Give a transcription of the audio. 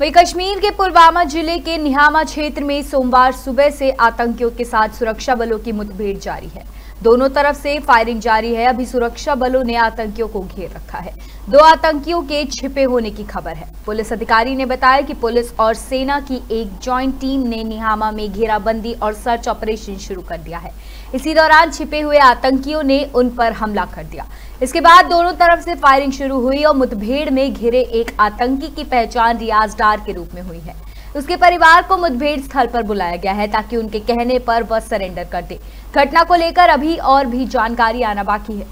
वही कश्मीर के पुलवामा ज़िले के निहामा क्षेत्र में सोमवार सुबह से आतंकियों के साथ सुरक्षा बलों की मुठभेड़ जारी है। दोनों तरफ़ से फायरिंग जारी है। अभी सुरक्षा बलों ने आतंकियों को घेर रखा है। दो आतंकियों के छिपे होने की खबर है। पुलिस अधिकारी ने बताया कि पुलिस और सेना की एक ज्वाइंट टीम ने निहामा में घेराबंदी और सर्च ऑपरेशन शुरू कर दिया है। इसी दौरान छिपे हुए आतंकियों ने उन पर हमला कर दिया। इसके बाद दोनों तरफ़ से फायरिंग शुरू हुई और मुठभेड़ में घिरे एक आतंकी की पहचान रियाज डार के रूप में हुई है। उसके परिवार को मुठभेड़ स्थल पर बुलाया गया है ताकि उनके कहने पर वह सरेंडर कर दे। घटना को लेकर अभी और भी जानकारी आना बाकी है।